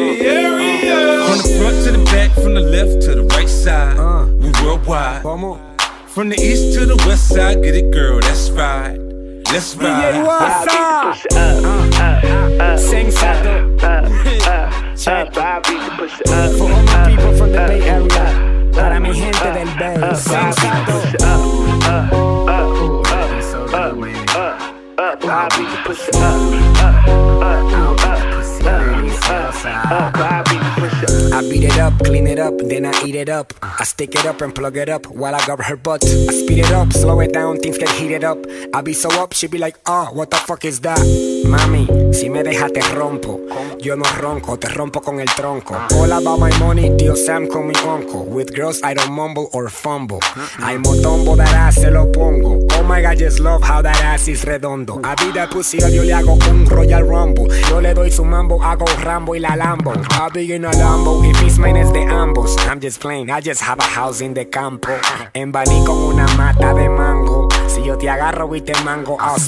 From the front to the back, from the left to the right side, uh. we worldwide. From the east to the west side, get it, girl, that's right. Let's ride. Push it up, up, up, Sensato. up, I beat the push it up, For all my uh, people from the uh, Bay Area. Para mi gente del Bay. up, I beat the Sensato. push it up, I beat it up, I. I clean it up, then I eat it up. I stick it up and plug it up while I grab her butt. I speed it up, slow it down, things get heated up. I be so up, she be like, oh, what the fuck is that? Mami, si me dejas te rompo. Yo no ronco, te rompo con el tronco. All about my money, tío Sam con mi uncle. With girls I don't mumble or fumble. i'm motombo that ass, se lo pongo. My god, just love how that ass is redondo. A vida pussy, yo le hago un Royal Rumble. Yo le doy su mambo, hago Rambo y la Lambo. I be in a Lambo, if it's mine es de ambos. I'm just playing, I just have a house in the campo. En Bali con una mata de mango. Si yo te agarro y te mango, I'll